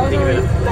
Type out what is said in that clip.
Thank you, madam.